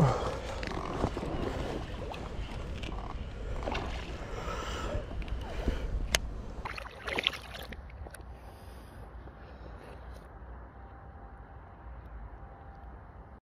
Ooh.